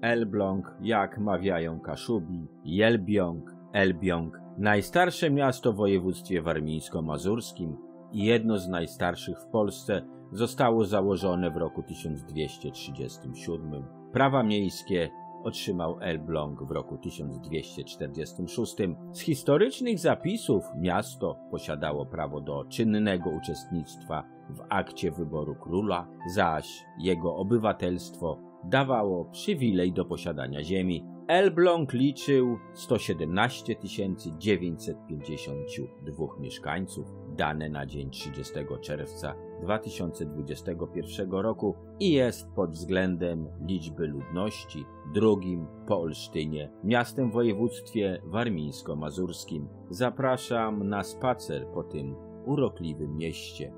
Elbląg, jak mawiają Kaszubi, Jelbiąg, Elbiąg, najstarsze miasto w województwie warmińsko-mazurskim i jedno z najstarszych w Polsce, zostało założone w roku 1237. Prawa miejskie otrzymał Elbląg w roku 1246. Z historycznych zapisów miasto posiadało prawo do czynnego uczestnictwa w akcie wyboru króla, zaś jego obywatelstwo dawało przywilej do posiadania ziemi. Elbląg liczył 117 952 mieszkańców, dane na dzień 30 czerwca 2021 roku i jest pod względem liczby ludności drugim po Olsztynie, miastem w województwie warmińsko-mazurskim. Zapraszam na spacer po tym urokliwym mieście.